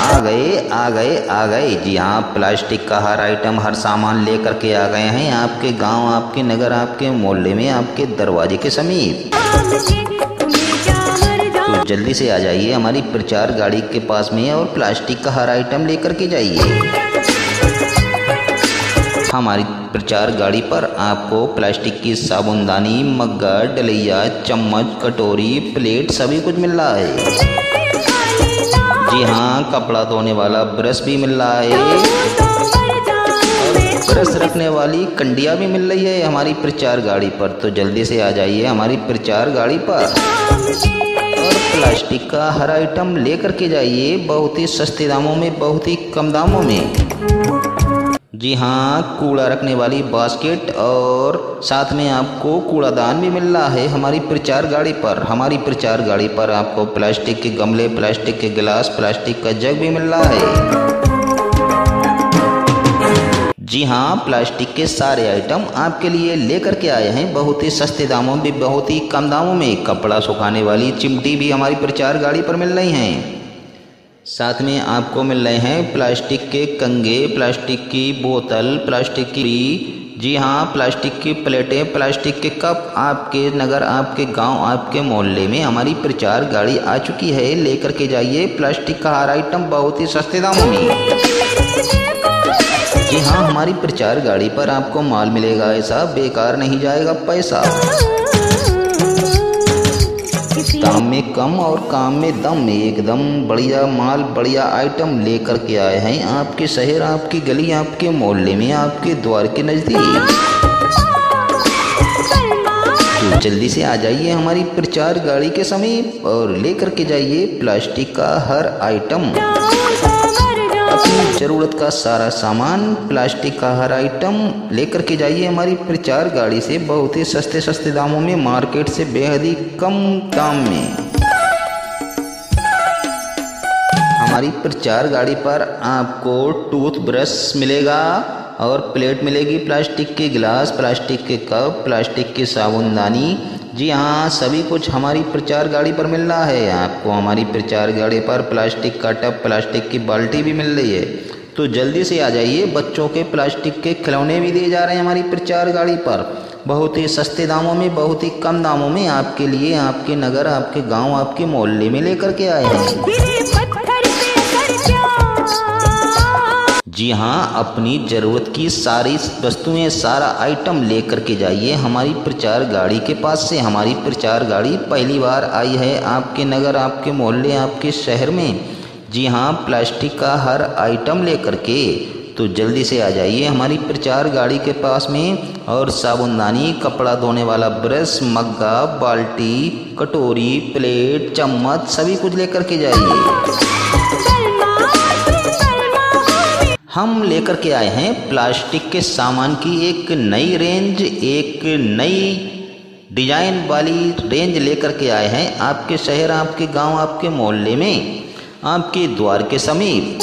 आ गए आ गए आ गए। जी हाँ प्लास्टिक का हर आइटम, हर सामान लेकर के आ गए हैं। आपके गाँव, आपके नगर, आपके मोहल्ले में, आपके दरवाजे के समीप। तो जल्दी से आ जाइए, हमारी प्रचार गाड़ी के पास में और प्लास्टिक का हर आइटम लेकर के जाइए। हमारी प्रचार गाड़ी पर आपको प्लास्टिक की साबुनदानी मग्गा, डलिया, चम्मच, कटोरी, प्लेट, सभी कुछ मिल रहा है। जी हाँ कपड़ा धोने वाला ब्रश भी मिल रहा है। ब्रश रखने वाली कंडिया भी मिल रही है हमारी प्रचार गाड़ी पर। तो जल्दी से आ जाइए हमारी प्रचार गाड़ी पर। और प्लास्टिक का हर आइटम लेकर के जाइए, बहुत ही सस्ते दामों में, बहुत ही कम दामों में। जी हाँ कूड़ा रखने वाली बास्केट और साथ में आपको कूड़ादान भी मिल रहा है हमारी प्रचार गाड़ी पर। हमारी प्रचार गाड़ी पर आपको प्लास्टिक के गमले, प्लास्टिक के गिलास, प्लास्टिक का जग भी मिल रहा है। जी हाँ प्लास्टिक के सारे आइटम आपके लिए लेकर के आए हैं। बहुत ही सस्ते दामों में, बहुत ही कम दामों में कपड़ा सुखाने वाली चिमटी भी हमारी प्रचार गाड़ी पर मिल रही हैं। साथ में आपको मिल रहे हैं प्लास्टिक के कंगे प्लास्टिक की बोतल, प्लास्टिक की जी हाँ प्लास्टिक की प्लेटें, प्लास्टिक के कप। आपके नगर, आपके गाँव, आपके मोहल्ले में हमारी प्रचार गाड़ी आ चुकी है। लेकर के जाइए, प्लास्टिक का हर आइटम बहुत ही सस्ते दामों में। जी हाँ हमारी प्रचार गाड़ी पर आपको माल मिलेगा ऐसा। बेकार नहीं जाएगा पैसा। दाम में कम और काम में दम एकदम बढ़िया माल, बढ़िया आइटम लेकर के आए हैं। आपके शहर, आपकी गली, आपके मोहल्ले में, आपके द्वार के नज़दीक। तो जल्दी से आ जाइए हमारी प्रचार गाड़ी के समीप और लेकर के जाइए प्लास्टिक का हर आइटम। अपनी ज़रूरत का सारा सामान, प्लास्टिक का हर आइटम लेकर के जाइए हमारी प्रचार गाड़ी से बहुत ही सस्ते सस्ते दामों में, मार्केट से बेहद ही कम दाम में। हमारी प्रचार गाड़ी पर आपको टूथ ब्रश मिलेगा और प्लेट मिलेगी प्लास्टिक के गिलास, प्लास्टिक के कप, प्लास्टिक की साबुनदानी जी हाँ सभी कुछ हमारी प्रचार गाड़ी पर मिल रहा है। आपको हमारी प्रचार गाड़ी पर प्लास्टिक का टब, प्लास्टिक की बाल्टी भी मिल रही है। तो जल्दी से आ जाइए, बच्चों के प्लास्टिक के खिलौने भी दिए जा रहे हैं हमारी प्रचार गाड़ी पर। बहुत ही सस्ते दामों में, बहुत ही कम दामों में आपके लिए, आपके नगर, आपके गाँव, आपके मोहल्ले में लेकर के आए हैं। जी हाँ अपनी ज़रूरत की सारी वस्तुएँ, सारा आइटम लेकर के जाइए। हमारी प्रचार गाड़ी के पास से हमारी प्रचार गाड़ी पहली बार आई है आपके नगर, आपके मोहल्ले, आपके शहर में। जी हाँ प्लास्टिक का हर आइटम लेकर के। तो जल्दी से आ जाइए हमारी प्रचार गाड़ी के पास में और साबुनदानी, कपड़ा धोने वाला ब्रश, मग्गा, बाल्टी, कटोरी, प्लेट, चम्मच, सभी कुछ लेकर के जाइए। हम लेकर के आए हैं प्लास्टिक के सामान की एक नई रेंज एक नई डिज़ाइन वाली रेंज लेकर के आए हैं आपके शहर, आपके गाँव, आपके मोहल्ले में, आपके द्वार के समीप।